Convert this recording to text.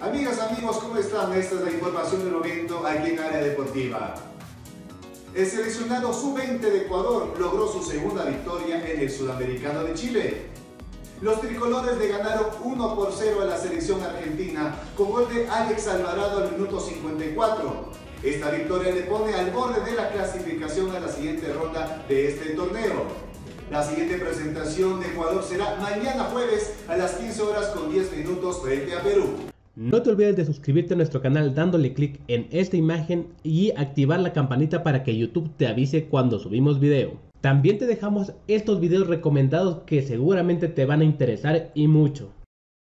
Amigas, amigos, ¿cómo están? Esta es la información del momento aquí en Área Deportiva. El seleccionado sub-20 de Ecuador logró su segunda victoria en el Sudamericano de Chile. Los tricolores le ganaron 1 por 0 a la selección argentina con gol de Alex Alvarado al minuto 54. Esta victoria le pone al borde de la clasificación a la siguiente ronda de este torneo. La siguiente presentación de Ecuador será mañana jueves a las 15 horas con 10 minutos frente a Perú. No te olvides de suscribirte a nuestro canal dándole clic en esta imagen y activar la campanita para que YouTube te avise cuando subimos video. También te dejamos estos videos recomendados que seguramente te van a interesar y mucho.